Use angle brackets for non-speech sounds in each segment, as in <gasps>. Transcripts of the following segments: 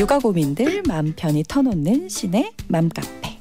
육아 고민들 맘 편히 터놓는 신의 맘카페.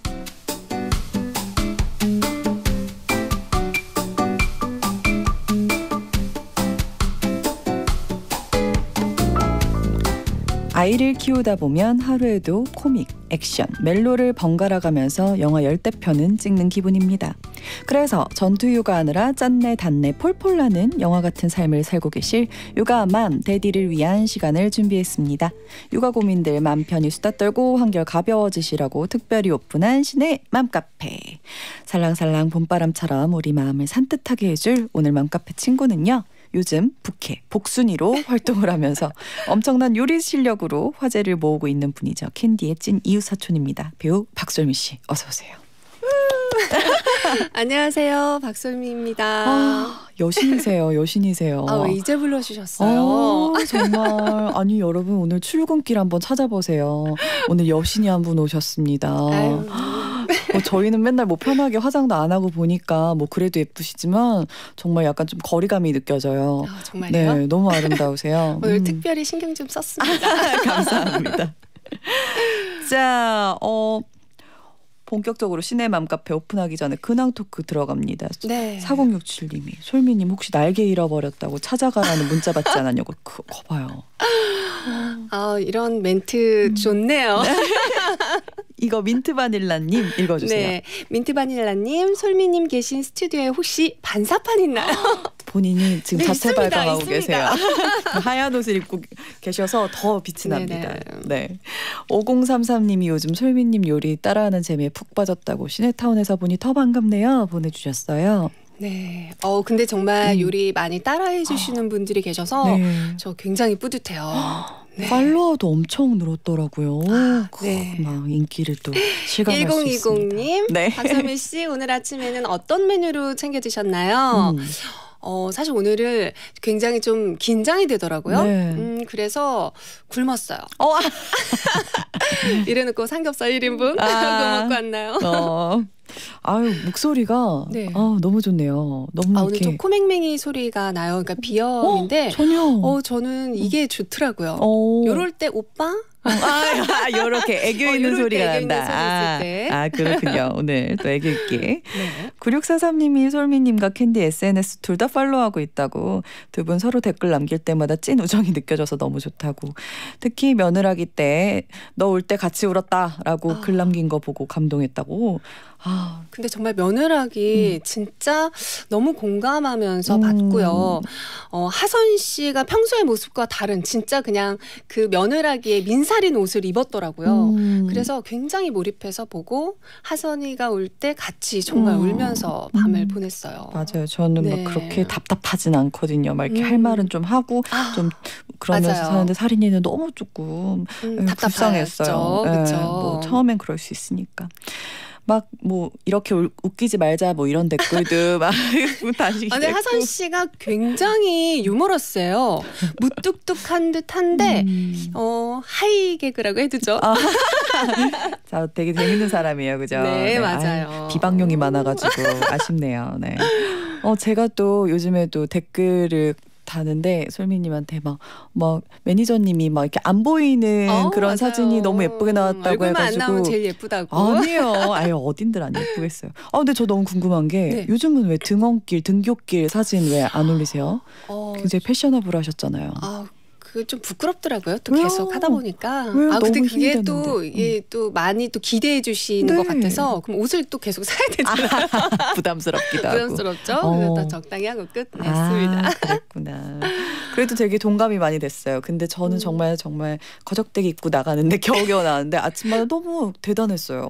아이를 키우다 보면 하루에도 코믹, 액션, 멜로를 번갈아 가면서 영화 열대 편은 찍는 기분입니다. 그래서 전투 육아하느라 짠내 단내 폴폴 나는 영화 같은 삶을 살고 계실 육아맘 데디를 위한 시간을 준비했습니다. 육아 고민들 맘 편히 수다 떨고 한결 가벼워지시라고 특별히 오픈한 신의 맘카페. 살랑살랑 봄바람처럼 우리 마음을 산뜻하게 해줄 오늘 맘카페 친구는요. 요즘 부캐, 복순이로 <laughs> 활동을 하면서 엄청난 요리 실력으로 화제를 모으고 있는 분이죠. 캔디의 찐 이웃 사촌입니다. 배우 박솔미 씨, 어서 오세요. <laughs> 안녕하세요, 박솔미입니다. 아, 여신이세요, 여신이세요. 아, 왜 이제 불러주셨어요? 아, 정말 아니 여러분 오늘 출근길 한번 찾아보세요. 오늘 여신이 한 분 오셨습니다. 뭐 저희는 맨날 뭐 편하게 화장도 안 하고 보니까 뭐 그래도 예쁘시지만 정말 약간 좀 거리감이 느껴져요. 아, 정말요? 네, 너무 아름다우세요. <laughs> 오늘 음. 특별히 신경 좀 썼습니다. <laughs> 감사합니다. 자, 어 본격적으로 신의 맘카페 오픈하기 전에 근황 토크 들어갑니다. 네. 4067님이 솔미님 혹시 날개 잃어버렸다고 찾아가라는 문자 받지 않았냐고 그, 거 봐요. 아, 이런 멘트 좋네요. <laughs> 이거 민트 바닐라님 읽어주세요. 네. 민트 바닐라님, 솔미님 계신 스튜디오에 혹시 반사판 있나요? <laughs> 본인이 지금 네, 자체 있습니다, 발광하고 있습니다. 계세요. <laughs> 하얀 옷을 입고 계셔서 더 빛이 네네. 납니다. 네. 5033님이 요즘 솔미님 요리 따라하는 재미에 푹 빠졌다고 시내타운에서 보니 더 반갑네요 보내주셨어요. 네. 어, 근데 정말 음. 요리 많이 따라해 주시는 분들이 계셔서 네. 저 굉장히 뿌듯해요. <gasps> 네. 팔로워도 엄청 늘었더라고요. 아, 크, 네. 막 인기를 또 <laughs> 실감할 수 있습니다. 1020님, 네. 박선미 씨 오늘 아침에는 어떤 메뉴로 챙겨 드셨나요? 음. 어, 사실 오늘은 굉장히 좀 긴장이 되더라고요. 네. 음, 그래서 굶었어요. 어, 아, <laughs> 이래놓고 삼겹살 1인분 아. <laughs> 먹고 왔나요? 어. 아유 목소리가 네. 아, 너무 좋네요. 너무 아, 오늘 좀 코맹맹이 소리가 나요. 그러니까 어, 비염인데, 전혀. 어, 저는 이게 좋더라고요. 어. 요럴 때 오빠? 아, 요렇게 애교 어, 있는 때 소리가 애교 난다. 아, 때. 아, 그렇군요. 오늘 또 애교 있게. <laughs> 네. 9643님이 솔미님과 캔디 SNS 둘 다 팔로우하고 있다고 두 분 서로 댓글 남길 때마다 찐 우정이 느껴져서 너무 좋다고 특히 며느라기 때 너 올 때 같이 울었다라고 아. 글 남긴 거 보고 감동했다고 아 근데 정말 며느라기 진짜 너무 공감하면서 음. 봤고요. 어, 하선 씨가 평소의 모습과 다른 진짜 그냥 그 며느라기의 민살인 옷을 입었더라고요. 음. 그래서 굉장히 몰입해서 보고 하선이가 올 때 같이 정말 음. 울면서 밤을 음. 보냈어요. 맞아요. 저는 네. 막 그렇게 답답하진 않거든요. 막 이렇게 할 음. 말은 좀 하고 아, 좀 그러면서 맞아요. 사는데 살인이는 너무 조금 음, 예, 답답했죠. 불쌍했어요. 예, 그렇죠. 뭐 처음엔 그럴 수 있으니까. 막 뭐 이렇게 울- 웃기지 말자 뭐 이런 댓글도 <laughs> 막 <laughs> 다시 아, 근데 하선 씨가 굉장히 유머러스해요. 무뚝뚝한 듯한데 음. 어 하이 개그라고 해두죠. 아, <laughs> 자, 되게 재밌는 사람이에요, 그죠? 네, 맞아요. 아유, 비방용이 많아가지고 아쉽네요. 네. 어, 제가 또 요즘에도 댓글을 다는데 솔미님한테 막, 막 매니저님이 막 이렇게 안 보이는 어, 그런 맞아요. 사진이 너무 예쁘게 나왔다고 얼굴만 안 해가지고. 나오면 제일 예쁘다고. 아니에요. 아유 어딘들 안 예쁘겠어요. 아 근데 저 너무 궁금한 게 네. 요즘은 왜 등원길, 등교길 사진 왜 안 올리세요? 어, 굉장히 패셔너블 하셨잖아요. 아, 그게 좀 부끄럽더라고요. 또 왜요? 계속 하다 보니까. 왜요? 아, 근데 그게 힘이 또. 이게 또 많이 또 기대해 주시는 네. 것 같아서 그럼 옷을 또 계속 사야 되잖아요. <laughs> 부담스럽기도 하고. 부담스럽죠? 어. 그래서 또 적당히 하고 끝냈습니다. 아, 그랬구나. 그래도 되게 동감이 많이 됐어요. 근데 저는 음. 정말 정말 거적대기 입고 나가는데 <laughs> 겨우겨우 나왔는데 아침마다 너무 대단했어요.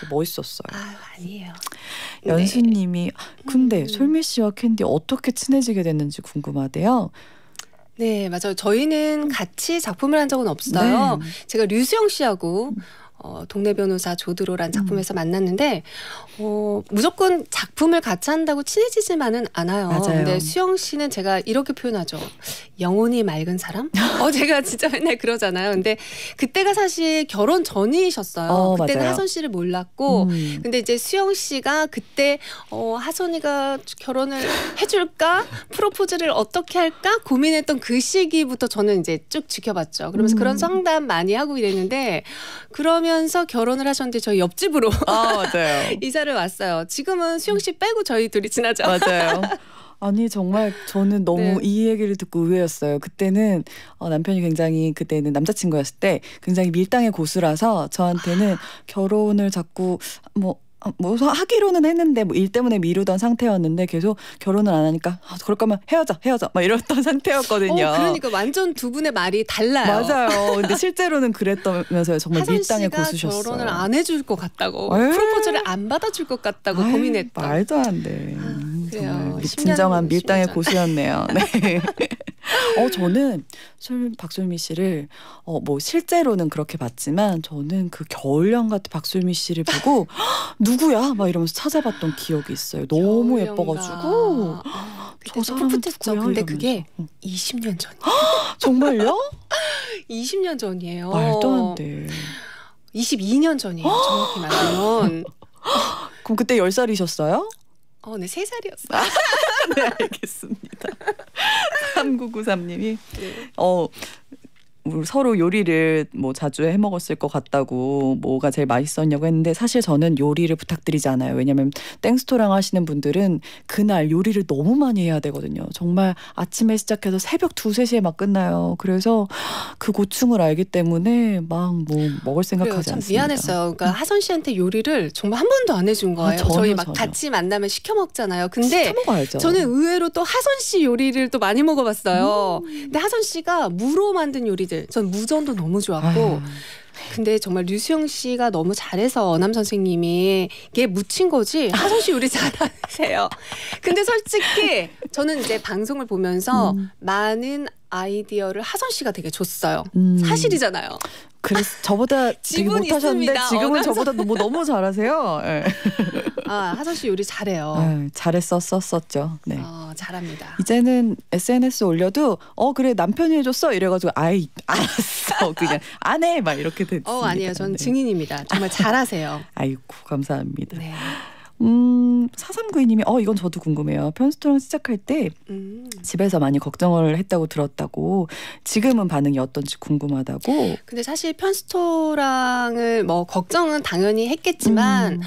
되게 멋있었어요. 아, 아니에요. 연수님이 근데 음. 솔미 씨와 캔디 어떻게 친해지게 됐는지 궁금하대요. 네, 맞아요. 저희는 같이 작품을 한 적은 없어요. 네. 제가 류수영 씨하고 어, 동네 변호사 조드로란 작품에서 만났는데 어, 무조건 작품을 같이 한다고 친해지지만은 않아요. 맞아요. 근데 수영 씨는 제가 이렇게 표현하죠. 영혼이 맑은 사람? <laughs> 어, 제가 진짜 맨날 그러잖아요. 근데 그때가 사실 결혼 전이셨어요. 어, 그때는 맞아요. 하선 씨를 몰랐고 음. 근데 이제 수영 씨가 그때 어, 하선이가 결혼을 해줄까 프로포즈를 어떻게 할까 고민했던 그 시기부터 저는 이제 쭉 지켜봤죠. 그러면서 음. 그런 상담 많이 하고 이랬는데 그러면 서 결혼을 하셨는데 저희 옆집으로 아 맞아요. <laughs> 이사를 왔어요. 지금은 수영 씨 빼고 저희 둘이 친하죠. 맞아요. <laughs> 아니 정말 저는 너무 네. 이 얘기를 듣고 의외였어요. 그때는 어, 남편이 굉장히 그때는 남자친구였을 때 굉장히 밀당의 고수라서 저한테는 <gasps> 결혼을 자꾸 뭐. 아, 뭐 하기로는 했는데 뭐 일 때문에 미루던 상태였는데 계속 결혼을 안 하니까 아, 그럴 거면 헤어져 헤어져 막 이랬던 <laughs> 상태였거든요. 어, 그러니까 완전 두 분의 말이 달라요. 맞아요. <laughs> 근데 실제로는 그랬다면서요. 정말 밀당의 고수셨어요. 결혼을 안 해줄 것 같다고 에이. 프로포즈를 안 받아줄 것 같다고 아유, 고민했던 말도 안 돼. 음, 그래요. 정말 진정한 밀당의. 고수였네요. 네. <laughs> 어 저는 솔 박솔미 씨를 어 뭐 실제로는 그렇게 봤지만 저는 그 겨울령 같은 박솔미 씨를 보고 "헉, <gasps> 누구야 막 이러면서 찾아봤던 기억이 있어요. 너무 겨울연가. 예뻐가지고 아, 저 사람 풋풋했죠. 누구야? 근데 이러면서. 그게 응. 20년 전이에요. <gasps> 정말요? <gasps> 20년 전이에요. 말도 안 돼. 22년 전이에요. 정확히 말하면. 그럼 그때 10살이셨어요? 어, 네, 3살이었어요. 네, 알겠습니다. <laughs> 3993님이 네. 어 서로 요리를 뭐 자주 해 먹었을 것 같다고 뭐가 제일 맛있었냐고 했는데 사실 저는 요리를 부탁드리지 않아요. 왜냐면 땡스토랑 하시는 분들은 그날 요리를 너무 많이 해야 되거든요. 정말 아침에 시작해서 새벽 두세 시에 막 끝나요. 그래서 그 고충을 알기 때문에 막 뭐 먹을. 생각하지 참 않습니다. 미안했어요. 그러니까 하선 씨한테 요리를 정말 한 번도 안 해준 거예요. 아, 전혀, 저희 막 전혀. 같이 만나면 시켜 먹잖아요. 근데. 저는 의외로 또 하선 씨 요리를 또 많이 먹어봤어요. 음. 근데 하선 씨가 무로 만든 요리들, 전 무전도 너무 좋았고, 아유, 근데 정말 류수영 씨가 너무 잘해서 어남 선생님이 이게 묻힌 거지 하선 씨 요리 잘하세요. 근데 솔직히 저는 이제 방송을 보면서 음. 많은 아이디어를 하선 씨가 되게 줬어요. 음. 사실이잖아요. 그래서 저보다 되게 <laughs> 못하셨는데 있습니다. 지금은 어나운서- 저보다 너무 너무 잘하세요. 예. 아 하선 씨 요리 잘해요. 아유, 잘했었었죠. 네. 어, 잘합니다. 이제는 SNS 올려도 어 그래 남편이 해줬어 이래가지고 아이 알았어 <laughs> 그냥 안 해 막 이렇게 됐습니다. 어 아니에요. 전 네. 증인입니다. 정말 잘하세요. 아이고 감사합니다. 네. 음 사삼구이님이 어 이건 저도 궁금해요. 편스토랑 시작할 때 음. 집에서 많이 걱정을 했다고 들었다고 지금은 반응이 어떤지 궁금하다고. 근데 사실 편스토랑을 뭐 걱정은 당연히 했겠지만 음.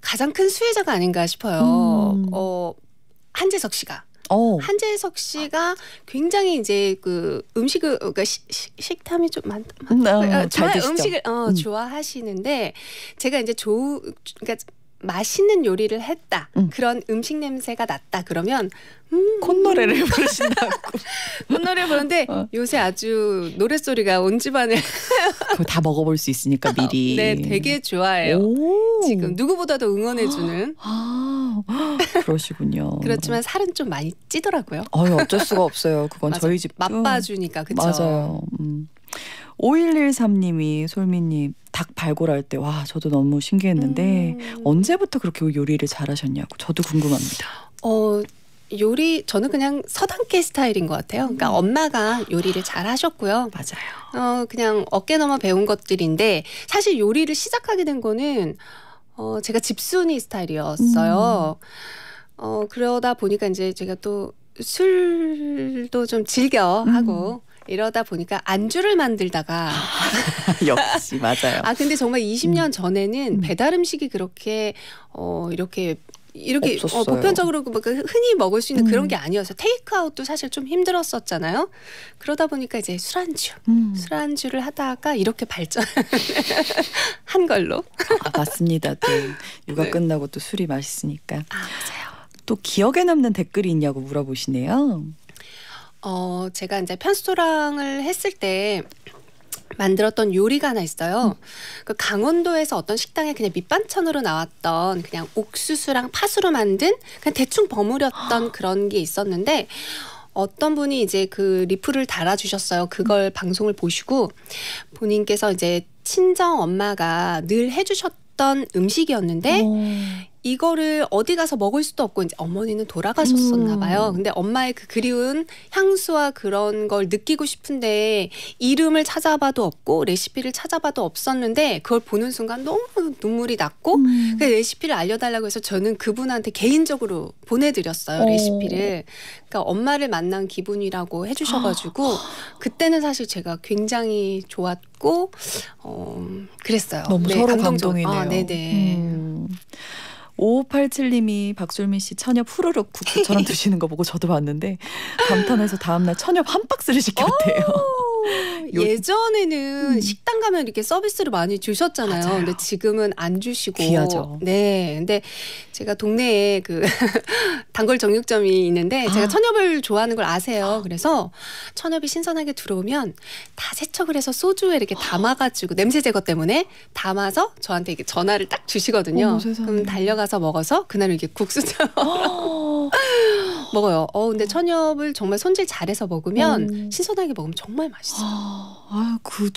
가장 큰 수혜자가 아닌가 싶어요. 음. 어 한재석 씨가 어 한재석 씨가 굉장히 이제 그 음식을 그러니까 시- 시- 식탐이 좀 많. 음, 어, 어? 음식을 어, 음. 좋아하시는데 제가 이제 조 그러니까 맛있는 요리를 했다 음. 그런 음식 냄새가 났다 그러면 음, 콧노래를 <laughs> 부르신다고. 콧노래 부르는데 어. 요새 아주 노래 소리가 온 집안을 다 먹어볼 수 있으니까 미리. <laughs> 네 되게 좋아해요. 오. 지금 누구보다도 응원해주는 <gasps> 아 그러시군요. 그렇지만 살은 좀 많이 찌더라고요. 어유 어쩔 수가 없어요. 그건. <laughs> 저희 집도 맛봐주니까 그쵸. 맞아요. 음. 5113님이 솔미님 닭 발골할 때 와 저도 너무 신기했는데 음. 언제부터 그렇게 요리를 잘하셨냐고 저도 궁금합니다. 어 요리 저는 그냥 서당계 스타일인 것 같아요. 그러니까 음. 엄마가 요리를 잘 하셨고요. 맞아요. 어 그냥 어깨 넘어 배운 것들인데 사실 요리를 시작하게 된 거는 어 제가 집순이 스타일이었어요. 음. 어 그러다 보니까 이제 제가 또 술도 좀 즐겨 음. 하고 이러다 보니까 안주를 만들다가 <laughs> 역시 맞아요. 아 근데 정말 20년 전에는 음. 배달 음식이 그렇게 어 이렇게 이렇게 어. 보편적으로 뭐그 흔히 먹을 수 있는 음. 그런 게 아니어서 테이크아웃도 사실 좀 힘들었었잖아요. 그러다 보니까 이제 술안주, 음. 술안주를 하다가 이렇게 발전 한 <laughs> 걸로. 아, 맞습니다. 또 <laughs> 육아 네. 끝나고 또 술이 맛있으니까 아 맞아요. 또 기억에 남는 댓글이 있냐고 물어보시네요. 어 제가 이제 편스토랑을 했을 때. 만들었던 요리가 하나 있어요. 그 강원도에서 어떤 식당에 그냥 밑반찬으로 나왔던 그냥 옥수수랑 팥으로 만든 그냥 대충 버무렸던 <gasps> 그런 게 있었는데 어떤 분이 이제 그 리플을 달아주셨어요. 그걸 방송을 보시고 본인께서 이제 친정 엄마가 늘 해주셨던 음식이었는데 어. 이거를 어디 가서 먹을 수도 없고 이제 어머니는 돌아가셨었나 음. 봐요. 근데 엄마의 그 그리운 향수와 그런 걸 느끼고 싶은데 이름을 찾아봐도 없고 레시피를 찾아봐도 없었는데 그걸 보는 순간 너무 눈물이 났고 음. 그 레시피를 알려달라고 해서 저는 그분한테 개인적으로 보내드렸어요 어. 레시피를. 그러니까 엄마를 만난 기분이라고 해주셔가지고 <gasps> 그때는 사실 제가 굉장히 좋았고 어 그랬어요. 너무 네, 서로 감동적- 감동이네요. 아, 네네. 음. 5587님이 박술민 씨 천엽 후루룩 국수처럼 <laughs> 드시는 거 보고 저도 봤는데 감탄해서 다음날 천엽 한 박스를 시켰대요. 요- 예전에는 음. 식당 가면 이렇게 서비스로 많이 주셨잖아요. 맞아요. 근데 지금은 안 주시고. 귀하죠. 네. 근데 제가 동네에 그 <laughs> 단골 정육점이 있는데 제가 아. 천엽을 좋아하는 걸 아세요. 그래서 천엽이 신선하게 들어오면 다 세척을 해서 소주에 이렇게 담아 가지고 냄새 제거 때문에 담아서 저한테 이렇게 전화를 딱 주시거든요. 어머. 그럼 달려가서 먹어서 그날 이렇게 국수처럼 어. <laughs> 먹어요. 어 근데 천엽을 정말 손질 잘해서 먹으면 음. 신선하게 먹으면 정말 맛있어요. 아, 아유, 그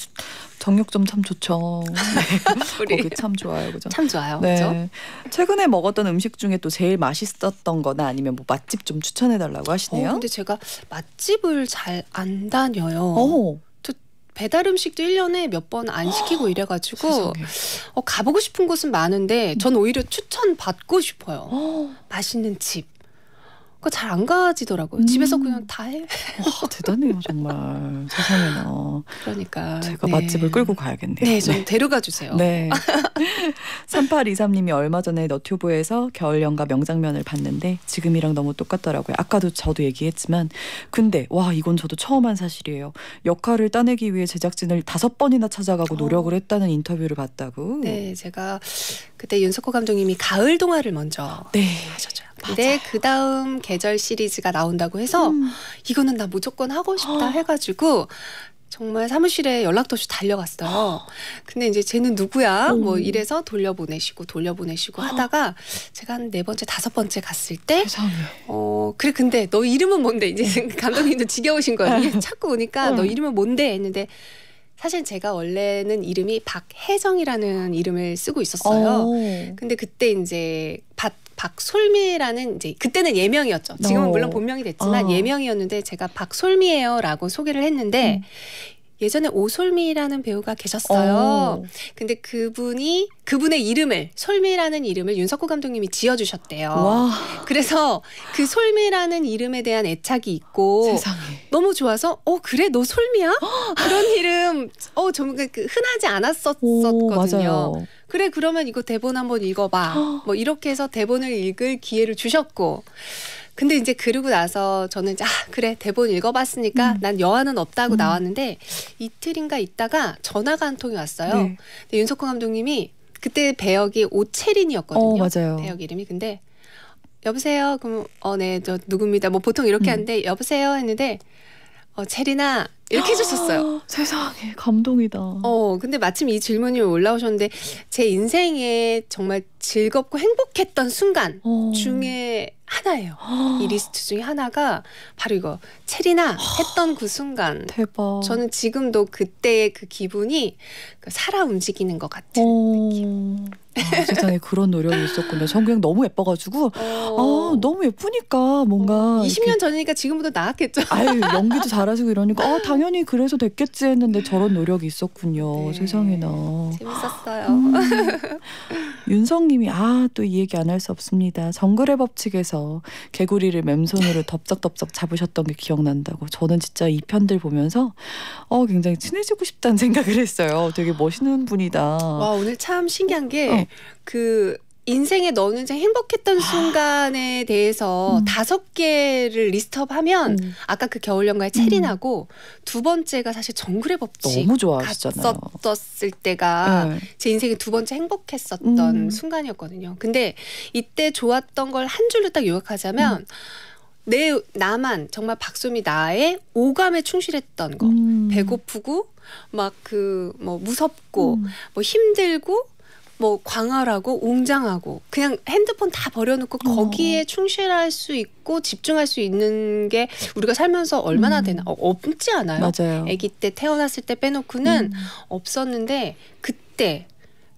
정육점 참 좋죠. <laughs> 거기 참 좋아요, 그죠? 참 좋아요. 네. 최근에 먹었던 음식 중에 또 제일 맛있었던 거나 아니면 뭐 맛집 좀 추천해 달라고 하시네요. 어, 근데 제가 맛집을 잘 안 다녀요. 어, 배달 음식도 1년에 몇 번 안 시키고 이래가지고 세상에. 어, 가보고 싶은 곳은 많은데 전 오히려 추천 받고 싶어요. 어, 맛있는 집. 그거 잘안 가지더라고요. 음. 집에서 그냥 다 해. 와, 대단해요, 정말. <laughs> 세상에나. 그러니까 제가 네. 맛집을 끌고 가야겠네요. 네, 좀 데려가 주세요. 네. <laughs> 3823님이 얼마 전에 너튜브에서 겨울연가 명장면을 봤는데 지금이랑 너무 똑같더라고요. 아까도 저도 얘기했지만 근데 와 이건 저도 처음 한 사실이에요. 역할을 따내기 위해 제작진을 다섯 번이나 찾아가고 어. 노력을 했다는 인터뷰를 봤다고. 네, 제가 그때 윤석호 감독님이 가을 동화를 먼저 네. 하셨죠. 근데 그 다음 계절 시리즈가 나온다고 해서 음. 이거는 나 무조건 하고 싶다 아. 해가지고 정말 사무실에 연락도 없이 달려갔어요. 근데 이제 쟤는 누구야? 오. 뭐 이래서 돌려보내시고 돌려보내시고 하다가 제가 한 네 번째 다섯 번째 갔을 때 세상에. 어, 그래, 근데 너 이름은 뭔데? 이제 <laughs> 감독님도 지겨우신 거예요. 이게 자꾸 오니까 너 응. 이름은 뭔데? 했는데 사실 제가 원래는 이름이 박혜정이라는 이름을 쓰고 있었어요. 어. 근데 그때 이제 박 박솔미라는 이제 그때는 예명이었죠. 지금은 어. 물론 본명이 됐지만 어. 예명이었는데 제가 박솔미예요라고 소개를 했는데 음. 예전에 오솔미라는 배우가 계셨어요. 어. 근데 그분이 그분의 이름을 솔미라는 이름을 윤석호 감독님이 지어주셨대요. 와 그래서 그 솔미라는 이름에 대한 애착이 있고 세상에. 너무 좋아서 어 그래 너 솔미야? <gasps> 그런 이름 어 정말 그 흔하지 오, 않았었거든요. 그래 그러면 이거 대본 한번 읽어봐. <gasps> 뭐 이렇게 해서 대본을 읽을 기회를 주셨고. 근데 이제 그러고 나서 저는 이제 아 그래 대본 읽어봤으니까 음. 난 여한은 없다고 음. 나왔는데 이틀인가 있다가 전화가 한 통이 왔어요. 네. 근데 윤석호 감독님이 그때 배역이 오채린이었거든요. 어 맞아요. 배역 이름이 근데 여보세요. 그럼 어네 저 누굽니다. 뭐 보통 이렇게 음. 하는데 여보세요 했는데 어 체리나 이렇게 해주셨어요. 세상에 감동이다. 어 근데 마침 이 질문이 올라오셨는데 제 인생에 정말 즐겁고 행복했던 순간 어. 중에 하나예요. 아, 이 리스트 중에 하나가 바로 이거 체리나 했던 그 순간. 대박. 저는 지금도 그때의 그 기분이 그 살아 움직이는 것 같은 어. 느낌. 아, 세상에 그런 노력이 있었군요. 전 그냥 너무 예뻐가지고 어, 아 너무 예쁘니까 뭔가 20년 이렇게 전이니까 지금보다 나았겠죠. 아유 연기도 잘하시고 이러니까 아 <laughs> 당연히 그래서 됐겠지 했는데 저런 노력이 있었군요. 네. 세상에나. 재밌었어요. 음. <laughs> 윤성님이 아 또 이 얘기 안 할 수 없습니다. 정글의 법칙에서 개구리를 맨손으로 <laughs> 덥석덥석 잡으셨던 게 기억난다고. 저는 진짜 이 편들 보면서 어 굉장히 친해지고 싶다는 생각을 했어요. 되게 멋있는 분이다. 와 오늘 참 신기한 게 어. 그 인생에 너는 이제 행복했던 순간에 대해서 음. 다섯 개를 리스트업하면 음, 아까 그 겨울연가의 체리나고 두 번째가 사실 정글의 법칙 너무 좋아하시잖아요. 갔었을 때가 네. 제 인생에 두 번째 행복했었던 음. 순간이었거든요. 근데 이때 좋았던 걸 한 줄로 딱 요약하자면 음. 내 나만 정말 박수미 나의 오감에 충실했던 거. 음. 배고프고 막 그 뭐 무섭고 음. 뭐 힘들고 뭐 광활하고 웅장하고 그냥 핸드폰 다 버려놓고 어. 거기에 충실할 수 있고 집중할 수 있는 게 우리가 살면서 얼마나 음. 되나 어, 없지 않아요? 맞아요. 아기 때 태어났을 때 빼놓고는 음. 없었는데 그때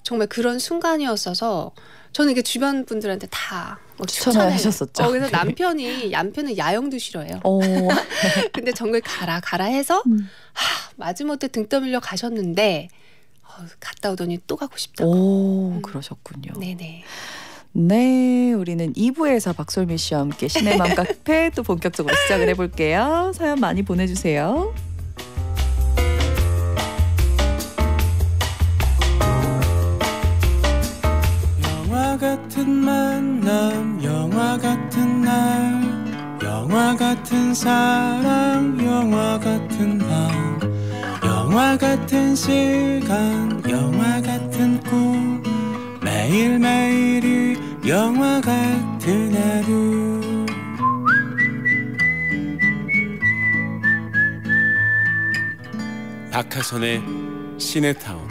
정말 그런 순간이었어서 저는 이게 주변 분들한테 다뭐 추천을 추천해요. 하셨었죠. 어, 그래서 <laughs> 네. 남편이 남편은 야영도 싫어해요. 어. <laughs> 근데 정글 가라 가라 해서 음. 하, 마지못해 등 떠밀려 가셨는데 어, 갔다 오더니 또 가고 싶다고. 오, 음. 그러셨군요. 네네. 네, 우리는 2부에서 박솔미 씨와 함께 시네맘 카페 <laughs> 또 본격적으로 시작을 해볼게요. 사연 많이 보내주세요. 영화 같은 만남 영화 같은 날 영화 같은 사랑 영화 같은 밤 영화 같은 시간 영화 같은 꿈 매일매일이 영화 같은 하루 박하선의 시네타운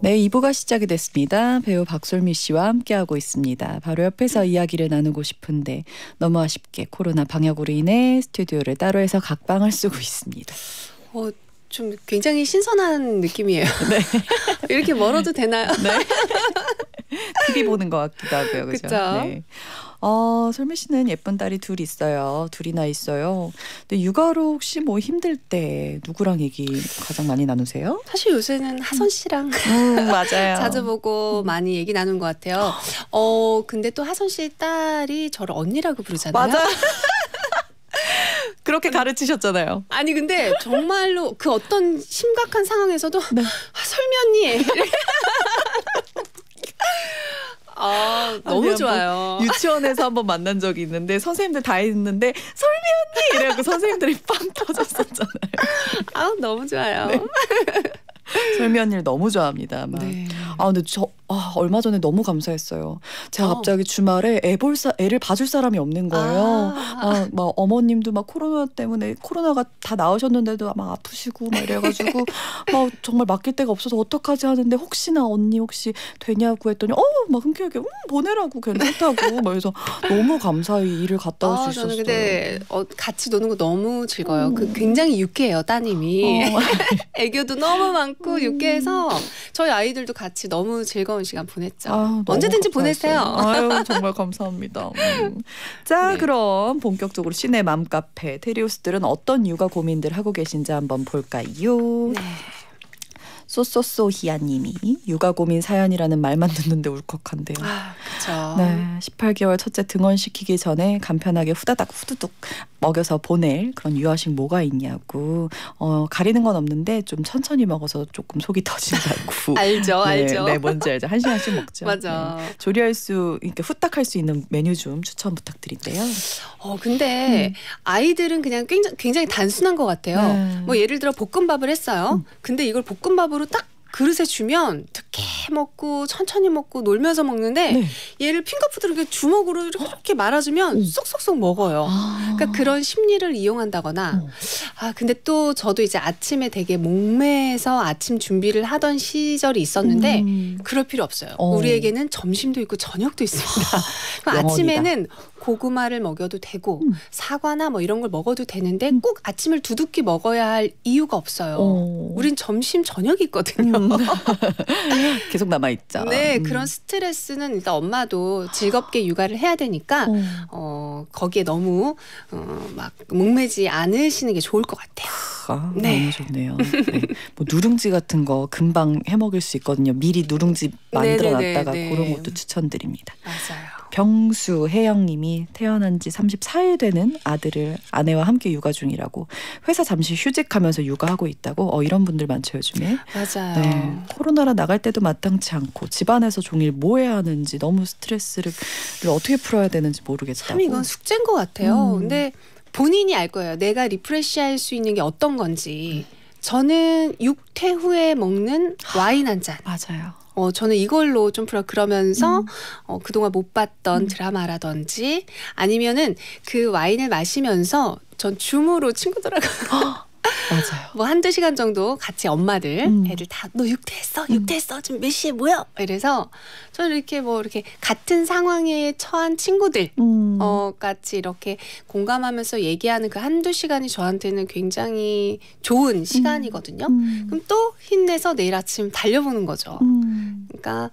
네, 2부가 시작이 됐습니다. 배우 박솔미 씨와 함께하고 있습니다. 바로 옆에서 이야기를 나누고 싶은데 너무 아쉽게 코로나 방역으로 인해 스튜디오를 따로 해서 각방을 쓰고 있습니다. 어, 좀 굉장히 신선한 느낌이에요. <laughs> 네. <laughs> 이렇게 멀어도 되나요? 네. <laughs> TV 보는 것 같기도 하고요. 그죠? 네. 어, 솔미 씨는 예쁜 딸이 둘 있어요. 둘이나 있어요. 근데 육아로 혹시 뭐 힘들 때 누구랑 얘기 가장 많이 나누세요? 사실 요새는 하선 씨랑 음, 맞아요. 자주 보고 많이 얘기 나눈 것 같아요. <gasps> 어, 근데 또 하선 씨 딸이 저를 언니라고 부르잖아요. 맞아. 그렇게 가르치셨잖아요. 아니 근데 정말로 그 어떤 심각한 상황에서도 네. 아, 설미 언니. <laughs> 아 너무 좋아요. 유치원에서 한번 만난 적이 있는데 선생님들 다 있는데 솔미 언니 이래갖고 선생님들이 <laughs> 빵 터졌었잖아요. 아 너무 좋아요. 네. <laughs> 솔미 언니를 너무 좋아합니다. 막. 네. 아 근데 저 아, 얼마 전에 너무 감사했어요. 제가 어. 갑자기 주말에 애 볼 사 애를 봐줄 사람이 없는 거예요. 아. 아, 막 어머님도 막 코로나 때문에 코로나가 다 나으셨는데도 막 아프시고 막 이래가지고 <laughs> 막 정말 맡길 데가 없어서 어떡하지 하는데 혹시나 언니 혹시 되냐고 했더니 어막 흔쾌하게 음 보내라고 괜찮다고 <laughs> 막 그래서 너무 감사히 일을 갔다 올수 아, 있었어요. 저는 근데 어, 같이 노는 거 너무 즐거워요. 음. 그 굉장히 유쾌해요, 따님이. 어, <laughs> 애교도 너무 많고 음. 유쾌해서 저희 아이들도 같이 너무 즐거 운 시간 보냈죠. 너무 언제든지. 보내세요. 아유 <laughs> 정말 감사합니다. 음. 자 네. 그럼 본격적으로 시내 맘카페 테리우스들은 어떤 육아 고민들 하고 계신지 한번 볼까요? 네. 쏘쏘쏘히아님이 육아 고민 사연이라는 말만 듣는데 울컥한데요. 아, 그렇죠. 네, 18개월 첫째 등원시키기 전에 간편하게 후다닥 후두둑 먹여서 보낼 그런 유아식 뭐가 있냐고 어, 가리는 건 없는데 좀 천천히 먹어서 조금 속이 터진다고. <laughs> 알죠, 네, 알죠. 네, 뭔지 알죠. 한 시간씩 먹죠. 맞아. 네. 조리할 수, 이렇게 후딱 할 수 있는 메뉴 좀 추천 부탁드린대요. 어, 근데 음. 아이들은 그냥 굉장히, 굉장히 단순한 것 같아요. 네. 뭐 예를 들어 볶음밥을 했어요. 음. 근데 이걸 볶음밥으로 딱 그릇에 주면 특히 먹고 천천히 먹고 놀면서 먹는데 네. 얘를 핑거푸드로 이렇게 주먹으로 이렇게 말아주면 음. 쏙쏙쏙 먹어요. 아. 그러니까 그런 심리를 이용한다거나 어. 아 근데 또 저도 이제 아침에 되게 목매서 아침 준비를 하던 시절이 있었는데 음. 그럴 필요 없어요. 어. 우리에게는 점심도 있고 저녁도 있습니다. 영원이다. 아침에는 고구마를 먹여도 되고 음. 사과나 뭐 이런 걸 먹어도 되는데 음. 꼭 아침을 두둑히 먹어야 할 이유가 없어요. 어. 우린 점심 저녁이 있거든요. 음. <laughs> <laughs> 계속 남아 있죠. 네, 음. 그런 스트레스는 일단 엄마도 즐겁게 육아를 해야 되니까 어. 어, 거기에 너무 어, 막 목매지 않으시는 게 좋을 것 같아요. 아, 네. 너무 좋네요. 네. 뭐 누룽지 같은 거 금방 해 먹을 수 있거든요. 미리 누룽지 만들어 네네네, 놨다가 네. 그런 것도 추천드립니다. 맞아요. 병수 혜영님이 태어난 지 34일 되는 아들을 아내와 함께 육아 중이라고 회사 잠시 휴직하면서 육아하고 있다고 어 이런 분들 많죠 요즘에 맞아요. 네 코로나라 나갈 때도 마땅치 않고 집안에서 종일 뭐 해야 하는지 너무 스트레스를 어떻게 풀어야 되는지 모르겠다고 참 이건 숙제인 것 같아요. 음. 근데 본인이 알 거예요. 내가 리프레시할 수 있는 게 어떤 건지. 저는 육퇴 후에 먹는 와인 한 잔. 맞아요 어, 저는 이걸로 좀 풀어 그러면서 음. 어, 그동안 못 봤던 음. 드라마라든지 아니면은 그 와인을 마시면서 전 줌으로 친구들하고 맞아요. 뭐 한두 시간 정도 같이 엄마들 음. 애들 다 너 육퇴했어 육퇴했어 지금 몇 시에 모여 이래서 저는 이렇게 뭐 이렇게 같은 상황에 처한 친구들 음. 어 같이 이렇게 공감하면서 얘기하는 그 한두 시간이 저한테는 굉장히 좋은 시간이거든요. 음. 그럼 또 힘내서 내일 아침 달려보는 거죠. 음. 그러니까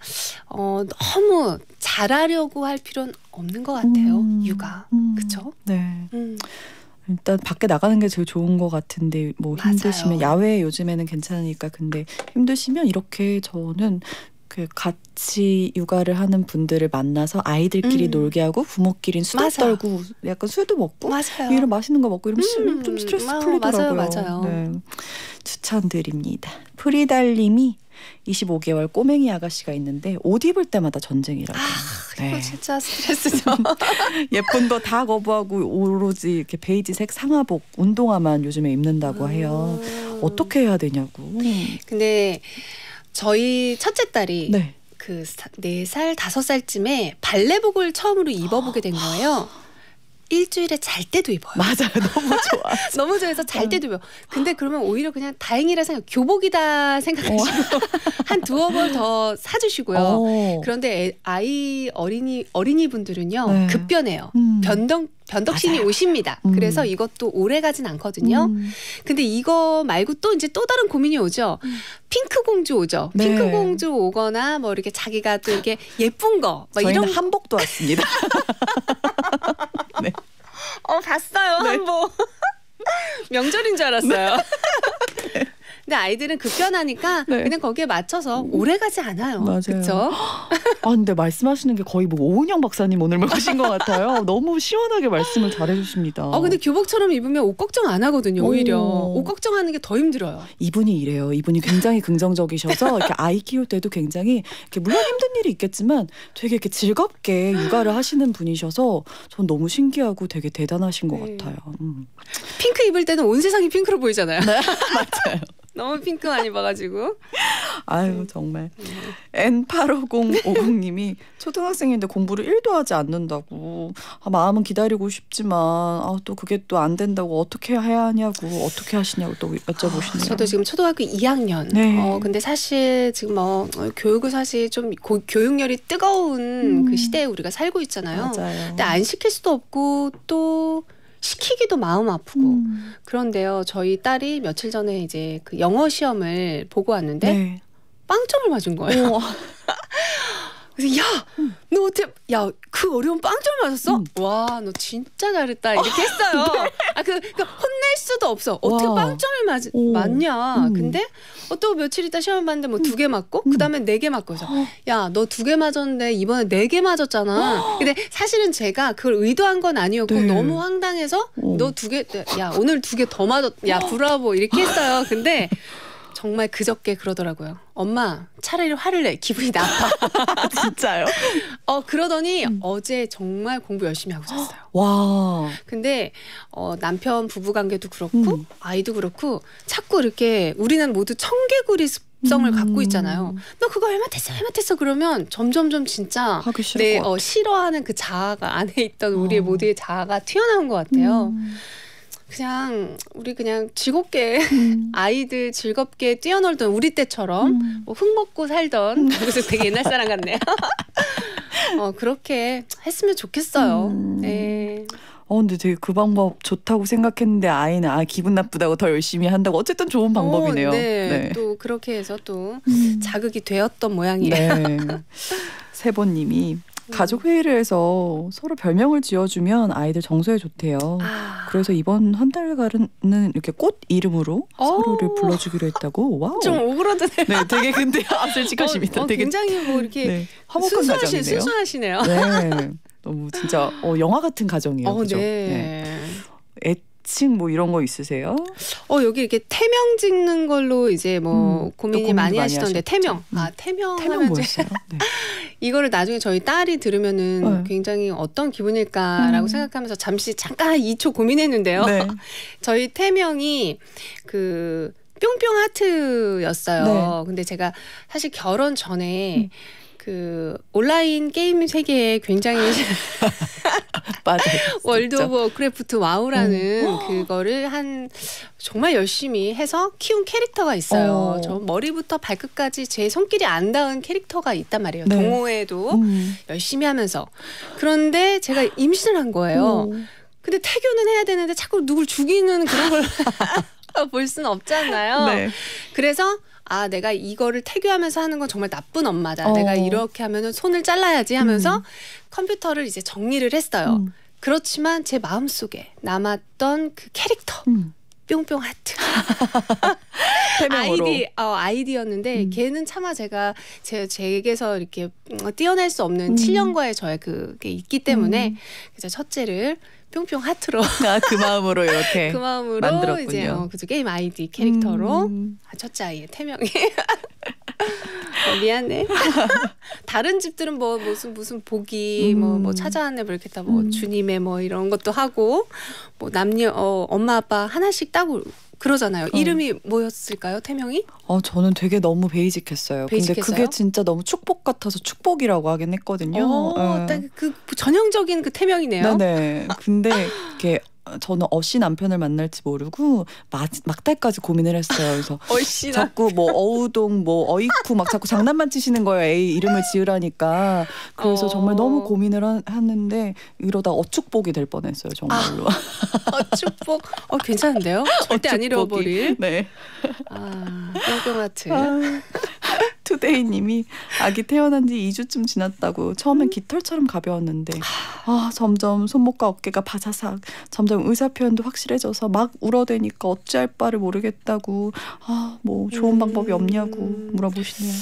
어 너무 잘하려고 할 필요는 없는 것 같아요. 음. 육아. 음. 그쵸? 네. 음. 일단 밖에 나가는 게 제일 좋은 것 같은데 뭐. 힘드시면 야외 요즘에는 괜찮으니까 근데 힘드시면 이렇게 저는 그 같이 육아를 하는 분들을 만나서 아이들끼리 음. 놀게 하고 부모끼리 수다 맞아. 떨고 약간 술도 먹고 맞아요. 이런 맛있는 거 먹고 이러면 시- 음, 좀 스트레스 아, 풀리더라고요. 맞아요, 맞아요. 네. 추천드립니다. 프리달님이 25개월 꼬맹이 아가씨가 있는데 옷 입을 때마다 전쟁이라고. 아, 네. 이거 진짜 스트레스죠. <laughs> 예쁜 거 다 거부하고 오로지 이렇게 베이지색 상하복, 운동화만 요즘에 입는다고 해요. 음. 어떻게 해야 되냐고. 근데 저희 첫째 딸이 네. 그네살 다섯 살쯤에 발레복을 처음으로 입어보게 된 거예요. <gasps> 일주일에 잘 때도 입어요. 맞아요. <laughs> 너무 좋아. 너무 좋아해서 잘 때도 입어요. 근데 그러면 오히려 그냥 다행이라 생각, 교복이다 생각하시고 <laughs> 한 두어 벌 더 사주시고요. 어. 그런데 애- 아이 어린이 어린이 분들은요 네. 급변해요. 음. 변덕 변덕신이 맞아요. 오십니다. 음. 그래서 이것도 오래 가진 않거든요. 음. 근데 이거 말고 또 이제 또 다른 고민이 오죠. 핑크 공주 오죠. 네. 핑크 공주 오거나 뭐 이렇게 자기가 또 이렇게 예쁜 거, 막 저희는 이런 한복도 왔습니다. <laughs> 네. 어 봤어요 네. 한번 <laughs> 명절인 줄 알았어요. <laughs> 근데 아이들은 급변하니까 <laughs> 네. 그냥 거기에 맞춰서 오래 가지 않아요. 맞아요. 그렇죠? <gasps> 아 근데 말씀하시는 게 거의 뭐 오은영 박사님 오늘 모신 것 같아요. <laughs> 너무 시원하게 말씀을 잘해주십니다. 어 근데 교복처럼 입으면 옷 걱정 안 하거든요. 오히려 오. 옷 걱정하는 게 더 힘들어요. 이분이 이래요. 이분이 굉장히 긍정적이셔서 이렇게 아이 키울 때도 굉장히 이렇게 물론 힘든 일이 있겠지만 되게 이렇게 즐겁게 육아를 하시는 분이셔서 전 너무 신기하고 되게 대단하신 것 네. 같아요. 음. 핑크 입을 때는 온 세상이 핑크로 보이잖아요. <laughs> 네, 맞아요. 너무 핑크 많이 입어가지고. 아유 정말 N85050님이 초등학생인데 공부를 1도 하지 않는다고 아, 마음은 기다리고 싶지만 아, 또 그게 또 안 된다고 어떻게 해야 하냐고 어떻게 하시냐고 또 여쭤보시네요. 아, 저도 지금 초등학교 2학년. 네. 어 근데 사실 지금 뭐 어, 교육은 사실 좀 고, 교육열이 뜨거운 음. 그 시대에 우리가 살고 있잖아요. 맞아요. 근데 안 시킬 수도 없고 또 시키기도 마음 아프고 음. 그런데요. 저희 딸이 며칠 전에 이제 그 영어 시험을 보고 왔는데 네. 빵점을 맞은 거예요. <laughs> 어, 그래서 야, 너 어떻게 야 그 어려운 빵점 맞았어? 음. 와, 너 진짜 잘했다 이렇게 했어요. 아, 그, 그 혼낼 수도 없어. 어떻게 네. 와. 빵점을 맞, 오. 맞냐? 음. 근데 어, 또 며칠 있다 시험 봤는데 뭐 두 개 맞고 음. 그 다음에 네 개 맞고 해서 어. 야, 너 두 개 맞았는데 이번에 네 개 맞았잖아. 근데 사실은 제가 그걸 의도한 건 아니었고 네. 너무 황당해서 어. 너두 개, 야 오늘 두 개 더 맞았, 야 브라보 이렇게 했어요. 근데 정말 그저께 그러더라고요. 엄마 차라리 화를 내 기분이 나빠. <laughs> 진짜요? 어 그러더니 음. 어제 정말 공부 열심히 하고 잤어요. <gasps> 와. 근데 어 남편 부부 관계도 그렇고 음. 아이도 그렇고 자꾸 이렇게 우리는 모두 청개구리 습성을 음. 갖고 있잖아요. 너 그거 왜 못했어? 왜 못했어? 그러면 점점점 진짜 내것 어, 싫어하는 그 자아가 안에 있던 우리의 어. 모두의 자아가 튀어나온 것 같아요. 음. 그냥 우리 그냥 즐겁게 음. <laughs> 아이들 즐겁게 뛰어놀던 우리 때처럼 음. 뭐 흙 먹고 살던 <laughs> 그래서 되게 옛날 사람 같네요. <laughs> 어 그렇게 했으면 좋겠어요. 음. 네. 어 근데 되게 그 방법 좋다고 생각했는데 아이는 아 기분 나쁘다고 더 열심히 한다고 어쨌든 좋은 방법이네요. 어, 네. 또 그렇게 해서 또 음. 자극이 되었던 모양이에요. 네. 세보님이 가족 회의를 해서 서로 별명을 지어주면 아이들 정서에 좋대요. 아, 그래서 이번 한 달간은 이렇게 꽃 이름으로 어. 서로를 불러주기로 했다고. Wow. 좀 오그라드네요. 네, 되게 근데 아, <laughs> 솔직하십니다. 어, 어, 되게 굉장히 뭐 이렇게 네, 화목한 순수하시, 가정이네요. 순수하시네요. 네, 너무 진짜 어, 영화 같은 가정이에요. 어, 그죠? 네. 애칭 뭐 이런 거 있으세요? 어 여기 이렇게 태명 찍는 걸로 이제 뭐 음, 또 고민이 많이 많이 하시던데 하셨죠. 태명. 음. 아 태명 태명 뭐였어요? 네. <laughs> 이거를 나중에 저희 딸이 들으면은 네. 굉장히 어떤 기분일까라고 음. 생각하면서 잠시 잠깐 2초 고민했는데요. 네. <laughs> 저희 태명이 그 뿅뿅 하트였어요. 근데 제가 사실 결혼 전에 네. 음. 그 온라인 게임 세계에 굉장히 <laughs> 맞아요. World of Warcraft WoW라는 어. <gasps> 그거를 한 정말 열심히 해서 키운 캐릭터가 있어요. 어. 저 머리부터 발끝까지 제 손길이 안 닿은 캐릭터가 있단 말이에요. 네. 동호회도 음. 열심히 하면서 그런데 제가 <gasps> 임신을 한 거예요. 오. 근데 태교는 해야 되는데 자꾸 누굴 죽이는 그런 걸 <laughs> <laughs> 볼 수는 없잖아요. 네. 그래서 아 내가 이거를 태교하면서 하는 건 정말 나쁜 엄마다. 어. 내가 이렇게 하면은 손을 잘라야지 하면서 음. 컴퓨터를 이제 정리를 했어요. 음. 그렇지만 제 마음 속에 남았던 그 캐릭터 음. 뿅뿅 하트. <laughs> 아이디 어, 아이디였는데 음. 걔는 차마 제가 제 제게서 이렇게 음, 띄어낼 수 없는 음. 7년과의 저의 그게 있기 때문에 음. 그래서 첫째를 뿅뿅 하트로 아, 그 마음으로 이렇게 <laughs> 그 마음으로 만들었군요. 이제 어, 그저 게임 아이디 캐릭터로 음. 아, 첫째 아이의 태명이 <laughs> 어, 미안해. <laughs> 다른 집들은 뭐 무슨 무슨 보기 음. 뭐뭐 찾아왔네 뭐 이렇게 다뭐 음. 주님의 뭐 이런 것도 하고 뭐 남녀 어, 엄마 아빠 하나씩 따고 그러잖아요. 어. 이름이 뭐였을까요? 태명이? 어, 저는 되게 너무 베이직했어요. 근데 베이직했어요? 그게 진짜 너무 축복 같아서 축복이라고 하긴 했거든요. 어, 네. 딱그 전형적인 그 태명이네요. 네네. 근데 <laughs> 이게 저는 어씨 남편을 만날지 모르고 막, 막달까지 고민을 했어요. 그래서 <laughs> 얼씨나. 자꾸 뭐 어우동 뭐 어이쿠 막 자꾸 장난만 치시는 거예요. 애이 이름을 지으라니까. 그래서 어. 정말 너무 고민을 하, 하는데 이러다 어축복이 될 뻔했어요. 정말로. 어, 축복. 어 괜찮은데요? 절대 안 어축복이. 잃어버릴. 네. 아, 하트. 아, 투데이 님이 아기 태어난 지 2주쯤 지났다고 처음엔 깃털처럼 가벼웠는데 아 점점 손목과 어깨가 바사삭 점점 의사 표현도 확실해져서 막 울어대니까 어찌할 바를 모르겠다고 아 뭐 좋은 음. 방법이 없냐고 물어보시네요.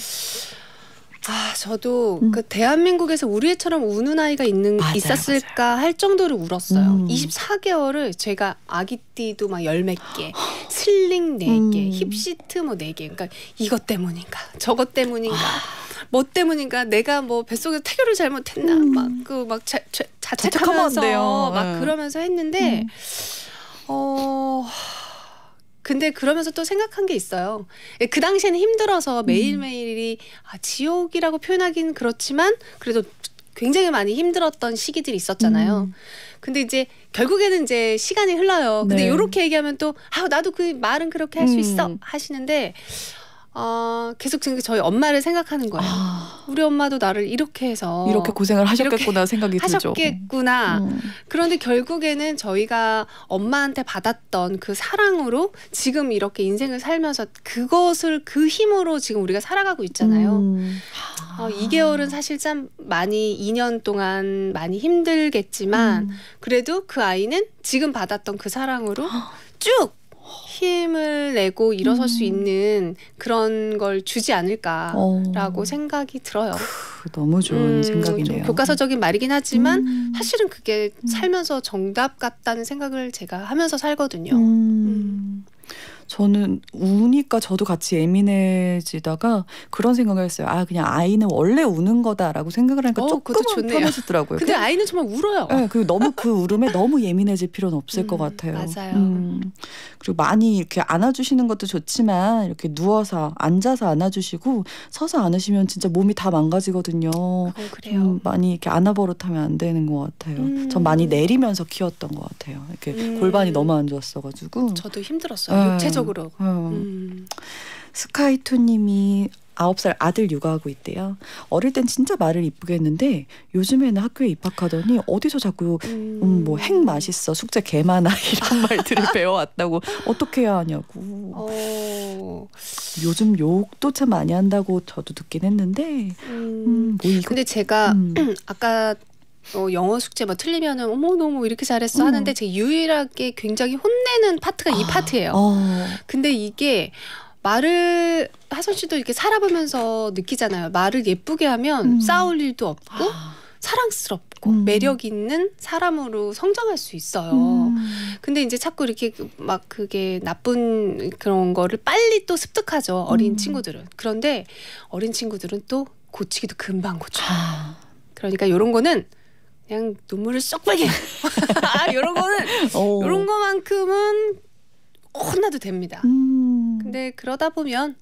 아, 저도 음. 그 대한민국에서 우리 애처럼 우는 아이가 있는 맞아요, 있었을까 할 정도로 울었어요. 음. 24개월을 제가 아기띠도 막 열 몇 개, 슬링 네 개, 음. 힙시트 뭐 네 개. 그러니까 이것 때문인가, 저것 때문인가. 아. 뭐 때문인가 내가 뭐 뱃속에서 태교를 잘못했나 음. 막그 막 자책하면 안 자책하면서. 막 네. 그러면서 했는데 음. 어 근데 그러면서 또 생각한 게 있어요. 예, 그 당시에는 힘들어서 음. 매일매일이 아, 지옥이라고 표현하긴 그렇지만 그래도 굉장히 많이 힘들었던 시기들이 있었잖아요. 음. 근데 이제 결국에는 이제 시간이 흘러요. 근데 네. 이렇게 얘기하면 또 아, 나도 그 말은 그렇게 할수 음. 있어 하시는데 어, 계속 지금 저희 엄마를 생각하는 거예요. 아, 우리 엄마도 나를 이렇게 해서 이렇게 고생을 하셨겠구나 생각이 들죠. 하셨겠구나. 음. 그런데 결국에는 저희가 엄마한테 받았던 그 사랑으로 지금 이렇게 인생을 살면서 그것을 그 힘으로 지금 우리가 살아가고 있잖아요. 음. 어, 2개월은 사실 참 많이 2년 동안 많이 힘들겠지만 음. 그래도 그 아이는 지금 받았던 그 사랑으로 쭉 힘을 내고 일어설 수 음. 있는 그런 걸 주지 않을까라고 어. 생각이 들어요. 그 너무 좋은 음, 좀 생각이네요. 교과서적인 말이긴 하지만 음. 사실은 그게 음. 살면서 정답 같다는 생각을 제가 하면서 살거든요. 음. 저는 우니까 저도 같이 예민해지다가 그런 생각을 했어요. 아 그냥 아이는 원래 우는 거다라고 생각을 하니까 어, 조금은. 편해지더라고요. 근데 그냥- 아이는 정말 울어요. 네, 그 너무 그 울음에 너무 예민해질 필요는 없을 음, 것 같아요. 맞아요. 음, 그리고 많이 이렇게 안아주시는 것도 좋지만 이렇게 누워서 앉아서 안아주시고 서서 안으시면 진짜 몸이 다 망가지거든요. 그건 그래요. 좀 많이 이렇게 안아 버릇하면 안 되는 것 같아요. 음. 전 많이 내리면서 키웠던 것 같아요. 이렇게 음. 골반이 너무 안 좋았어가지고. 저도 힘들었어요. 네. 육체적 으로. 음. 음. 스카이투님이 아홉 살 아들 육아하고 있대요. 어릴 땐 진짜 말을 이쁘게 했는데 요즘에는 학교에 입학하더니 어디서 자꾸 음. 음, 뭐핵 맛있어 숙제 개 많아 <laughs> 이런 말들을 <laughs> 배워왔다고 어떻게 해야 하냐고. 어. 요즘 욕도 참 많이 한다고 저도 듣긴 했는데 음. 음, 뭐 이거 근데 제가 음. <clears throat> 아까 어, 영어 숙제 뭐 틀리면은 어머 너무 이렇게 잘했어 음. 하는데 제가 유일하게 굉장히 혼내는 파트가 이 아, 파트예요. 어. 근데 이게 말을 하선 씨도 이렇게 살아보면서 느끼잖아요. 말을 예쁘게 하면 음. 싸울 일도 없고 아, 사랑스럽고 음. 매력 있는 사람으로 성장할 수 있어요. 음. 근데 이제 자꾸 이렇게 그- 막 그게 나쁜 그런 거를 빨리 또 습득하죠. 어린 음. 친구들은. 그런데 어린 친구들은 또 고치기도 금방 고쳐요. 아, 그러니까 요런 거는 그냥 눈물을 쏙 빼게. <laughs> 아, 요런 거는 어. 요런 거만큼은 혼나도 됩니다. 음. 근데 그러다 보면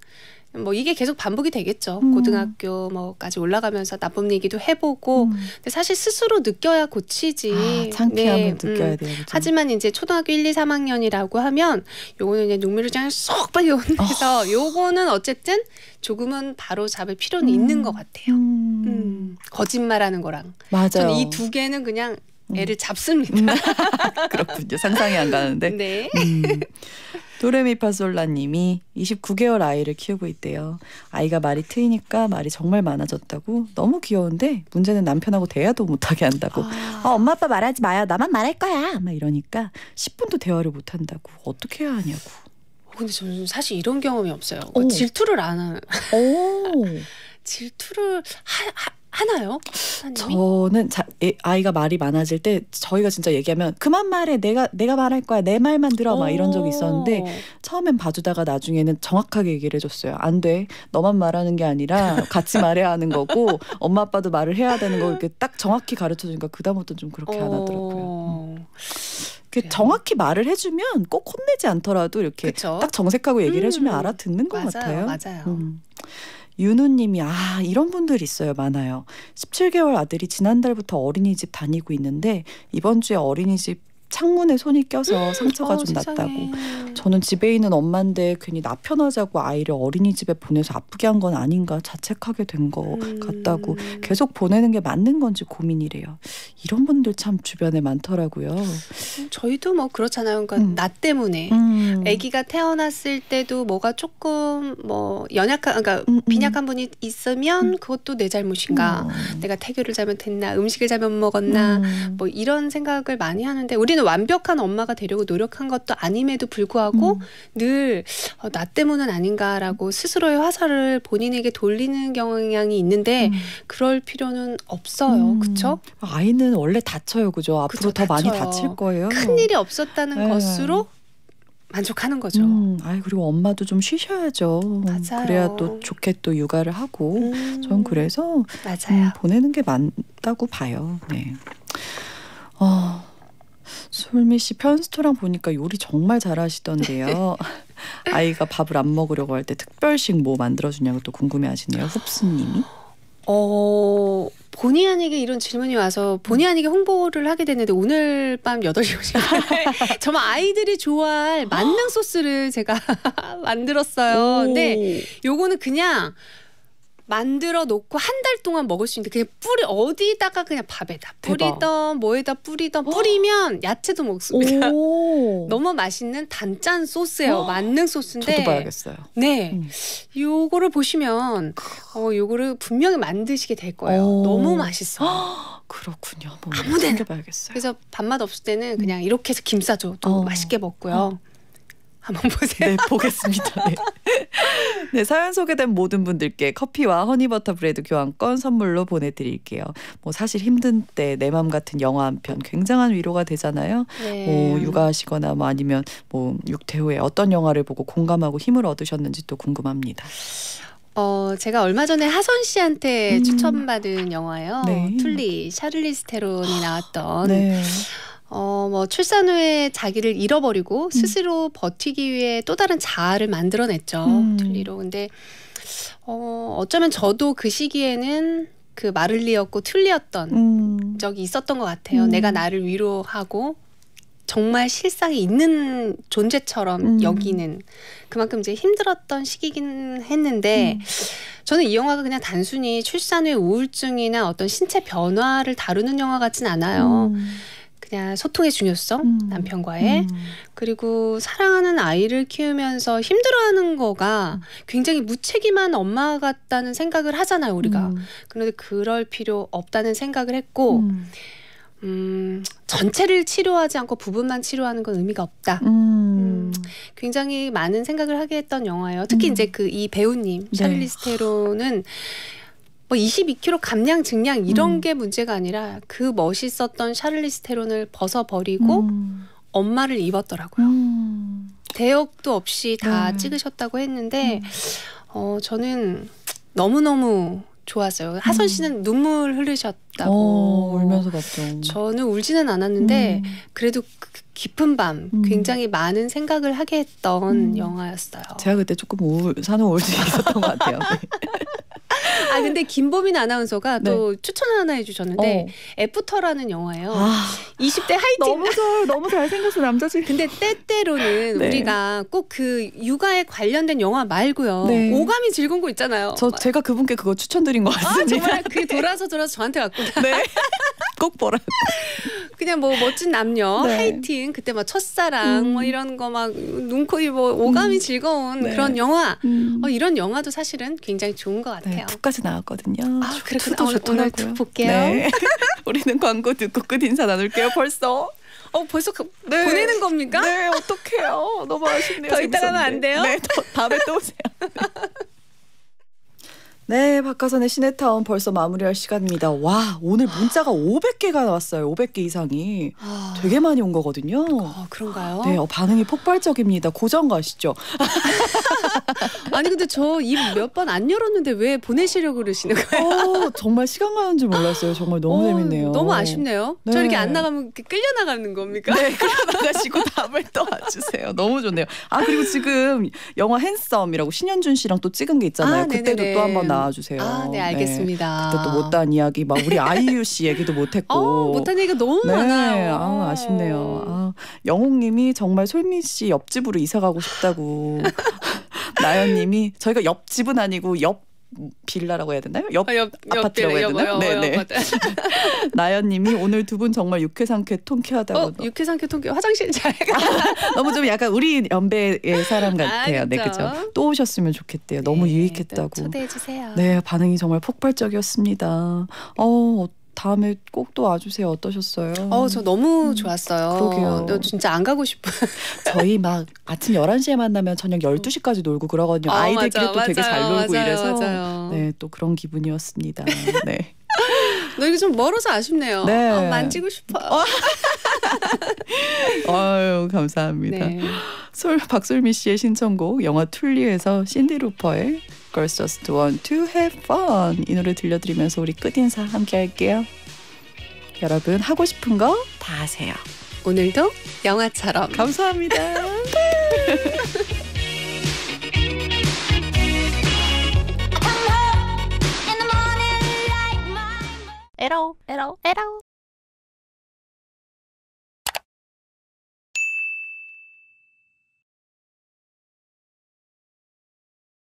뭐 이게 계속 반복이 되겠죠. 음. 고등학교 뭐까지 올라가면서 나쁜 얘기도 해보고. 음. 근데 사실 스스로 느껴야 고치지. 아, 창피함을 네, 느껴야 음. 돼요. 그죠? 하지만 이제 초등학교 1, 2, 3학년이라고 하면 요거는 이제 눈물을 그냥 쏙 빨리 혼내서 아. 요거는 어쨌든 조금은 바로 잡을 필요는 있는 것 같아요. 음. 음, 거짓말하는 거랑 맞아요. 저는 이 두 개는 그냥 음. 애를 잡습니다. 음. <laughs> 그렇군요. 상상이 안 가는데. 네. 음. 도레미파솔라님이 29개월 아이를 키우고 있대요. 아이가 말이 트이니까 말이 정말 많아졌다고. 너무 귀여운데 문제는 남편하고 대화도 못하게 한다고. 아. 어, 엄마 아빠 말하지 마요. 나만 말할 거야. 막 이러니까 10분도 대화를 못 한다고. 어떻게 해야 하냐고. 근데 저는 사실 이런 경험이 없어요. 오. 질투를 안 하는 오. <laughs> 질투를 하, 하, 하나요? 하나님이? 저는 자, 애- 아이가 말이 많아질 때 저희가 진짜 얘기하면 그만 말해. 내가 내가 말할 거야. 내 말만 들어. 막 이런 적이 있었는데 오. 처음엔 봐주다가 나중에는 정확하게 얘기를 해줬어요. 안 돼. 너만 말하는 게 아니라 같이 말해야 하는 거고 <laughs> 엄마 아빠도 말을 해야 되는 거 이렇게 딱 정확히 가르쳐 주니까 그 다음부터는 좀 그렇게 안 하더라고요. 음. 그. 정확히 말을 해주면 꼭 혼내지 않더라도 이렇게 그쵸? 딱 정색하고 얘기를 음. 해주면 알아듣는 것 맞아요, 같아요. 맞아요. 음. 윤우님이 아 이런 분들 있어요 많아요. 17개월 아들이 지난달부터 어린이집 다니고 있는데 이번 주에 어린이집 창문에 손이 껴서 상처가 어, 좀 세상에. 났다고. 저는 집에 있는 엄마인데 괜히 나 편하자고 아이를 어린이집에 보내서 아프게 한 건 아닌가 자책하게 된것 음. 같다고 계속 보내는 게 맞는 건지 고민이래요. 이런 분들 참 주변에 많더라고요. 저희도 뭐 그렇잖아요. 그러니까 음. 나 때문에 음. 아기가 태어났을 때도 뭐가 조금 뭐 연약한 그러니까 음, 음. 빈약한 분이 있으면 그것도 내 잘못인가? 음. 내가 태교를 잘못했나? 음식을 잘못 먹었나? 음. 뭐 이런 생각을 많이 하는데 우리는 완벽한 엄마가 되려고 노력한 것도 아님에도 불구하고 음. 늘 어, 나 때문은 아닌가라고 스스로의 화살을 본인에게 돌리는 경향이 있는데 음. 그럴 필요는 없어요. 음. 그렇죠? 아이는 원래 다쳐요, 그죠? 앞으로 그죠, 더 많이 다쳐요. 다칠 거예요. 큰 일이 없었다는 네. 것으로 만족하는 거죠. 음, 아이 그리고 엄마도 좀 쉬셔야죠. 맞아요. 그래야 또 좋게 또 육아를 하고. 음, 전 그래서 맞아요. 음, 보내는 게 맞다고 봐요. 네. 어, 솔미 씨 편스토랑 보니까 요리 정말 잘하시던데요. <laughs> 아이가 밥을 안 먹으려고 할 때 특별식 뭐 만들어주냐고 또 궁금해하시네요. 흡수님이. 어, 본의 아니게 이런 질문이 와서 본의 아니게 홍보를 하게 됐는데 오늘 밤 8시 50분에 <laughs> 정말 아이들이 좋아할 만능 소스를 제가 <laughs> 만들었어요. 근데 요거는 그냥 만들어 놓고 한 달 동안 먹을 수 있는데 그냥 뿌리 어디다가 그냥 밥에다 대박. 뿌리던 뭐에다 뿌리던 뿌리면 야채도 먹습니다. 오. <laughs> 너무 맛있는 단짠 소스예요. 어. 만능 소스인데. 저도 봐야겠어요. 네. 음. 요거를 보시면 어 요거를 분명히 만드시게 될 거예요. 오. 너무 맛있어. 그렇군요. 아무데나. 챙겨봐야겠어요. 그래서 밥맛 없을 때는 그냥 이렇게 해서 김 싸줘도 어. 맛있게 먹고요. 어. 한번 보세요. 네, 보겠습니다. 네. <laughs> <laughs> 네, 사연 소개된 모든 분들께 커피와 허니버터 브레드 교환권 선물로 보내드릴게요. 뭐 사실 힘든 때 내 맘 같은 영화 한 편 굉장한 위로가 되잖아요. 네. 뭐 육아하시거나 뭐 아니면 뭐 육퇴 후에 어떤 영화를 보고 공감하고 힘을 얻으셨는지 또 궁금합니다. 어 제가 얼마 전에 하선 씨한테 음. 추천받은 영화예요. 네. 툴리 샤를리스 테론이 나왔던 네. 어, 뭐, 출산 후에 자기를 잃어버리고 음. 스스로 버티기 위해 또 다른 자아를 만들어냈죠. 음. 툴리로. 근데, 어, 어쩌면 저도 그 시기에는 그 마를로였고 툴리였던 음. 적이 있었던 것 같아요. 음. 내가 나를 위로하고 정말 실상이 있는 존재처럼 음. 여기는 그만큼 이제 힘들었던 시기긴 했는데 음. 저는 이 영화가 그냥 단순히 출산 후의 우울증이나 어떤 신체 변화를 다루는 영화 같진 않아요. 음. 그냥 소통의 중요성 음. 남편과의 음. 그리고 사랑하는 아이를 키우면서 힘들어하는 거가 음. 굉장히 무책임한 엄마 같다는 생각을 하잖아요 우리가 음. 그런데 그럴 필요 없다는 생각을 했고 음. 음, 전체를 치료하지 않고 부분만 치료하는 건 의미가 없다 음. 굉장히 많은 생각을 하게 했던 영화예요 특히 음. 이제 그 이 배우님 네. 샬리스 테론은 뭐 22kg 감량 증량 이런 음. 게 문제가 아니라 그 멋있었던 샤를리스 테론을 벗어버리고 음. 엄마를 입었더라고요. 음. 대역도 없이 다 네. 찍으셨다고 했는데 음. 어 저는 너무 너무 좋았어요. 하선 음. 씨는 눈물 흘리셨던 싶다고. 어, 울면서 봤죠. 저는 울지는 않았는데 음. 그래도 그 깊은 밤 음. 굉장히 많은 생각을 하게 했던 음. 영화였어요. 제가 그때 조금 우울, 산후 우울증이 있었던 것 같아요. <laughs> 네. 아 근데 김보민 아나운서가 네. 또 추천을 하나 해주셨는데 어. 애프터라는 영화예요. 아, 20대 하이틴. 너무 잘, 너무 잘 생겼어 남자지. 근데 때때로는 <laughs> 네. 우리가 꼭 그 육아에 관련된 영화 말고요. 네. 오감이 즐거운 거 있잖아요. 저 제가 그분께 그거 추천드린 것아 같습니다. 정말 그게 <laughs> 돌아서 돌아서 저한테 왔구나. 네. 꼭 보라. 그냥 뭐 멋진 남녀 네. 하이틴 그때 막 첫사랑 음. 뭐 이런 거 막 눈코입 뭐 오감이 음. 즐거운 네. 그런 영화. 음. 어, 이런 영화도 사실은 굉장히 좋은 것 네, 같아요. two까지 나왔거든요. 아, 그렇구나. two도 오늘- 좋더라고요. 오늘 two 볼게요. 네. <laughs> 우리는 광고 듣고 끝 인사 나눌게요. 벌써. 어 벌써 그- 네. 보내는 겁니까? 네, 어떡해요. 너무 아쉽네요. 더 이따 가면 안. 돼요? 네, 더, 다음에 또 오세요. <laughs> 네, 박하선의 시네타운 벌써 마무리할 시간입니다. 와, 오늘 문자가 500개가 나왔어요. 500개 이상이. 아, 되게 많이 온 거거든요. 어, 그런가요? 네, 어, 반응이 폭발적입니다. 고정 가시죠. <laughs> 아니 근데 저 입 몇 번 안 열었는데 왜 보내시려고 그러시는 거예요? 어, 정말 시간 가는 줄 몰랐어요. 정말 너무 어, 재밌네요. 너무 아쉽네요. 네. 저 이렇게 안 나가면 이렇게 끌려 나가는 겁니까? 네, 끌어나가시고 다음에 <laughs> 또 와주세요. 너무 좋네요. 아 그리고 지금 영화 핸섬이라고 신현준 씨랑 또 찍은 게 있잖아요. 아, 그때도 네네네. 또 한번 나 와주세요. 아, 네 알겠습니다. 그때 또 못다한 이야기 막 우리 아이유 씨 얘기도 못했고. <laughs> 어, 못한 얘기가 너무 네, 많아요. 아, 아쉽네요. 아, 영웅님이 정말 솔미 씨 옆집으로 이사 가고 싶다고. <laughs> 나연님이 저희가 옆집은 아니고 옆 빌라라고 해야 되나요? 옆 어, 옆, 아파트라고 해야 되나? 네, 네. <laughs> 나연님이 오늘 두 분 정말 유쾌상쾌 통쾌하다고. 어, 육회상쾌 통쾌 화장실 잘 가. 너무 좀 약간 우리 연배의 사람 같아요. 아, 네. 그죠. 또 오셨으면 좋겠대요. 너무 네, 유익했다고. 또 초대해 주세요. 네, 반응이 정말 폭발적이었습니다. 어, 다음에 꼭 또 와주세요. 어떠셨어요? 어, 저 너무 음, 좋았어요. 그러게요. 너 진짜 안 가고 싶어. <laughs> 저희 막 아침 11시에 만나면 저녁 12시까지 놀고 그러거든요. 어, 아이들끼리 맞아, 또 되게 잘 맞아요, 놀고 맞아요, 이래서. 맞아요. 네, 또 그런 기분이었습니다. <laughs> 네. 너 이거 좀 멀어서 아쉽네요. 네. 어, 만지고 싶어요. <laughs> 아유, 감사합니다. 네. 솔 박솔미 씨의 신청곡 영화 툴리에서 신디 루퍼의 Girls Just Want to Have Fun 이 노래 들려드리면서 우리 끝 인사 함께 할게요. 여러분 하고 싶은 거 다 하세요. 오늘도 영화처럼. 감사합니다. 에러 에러 에러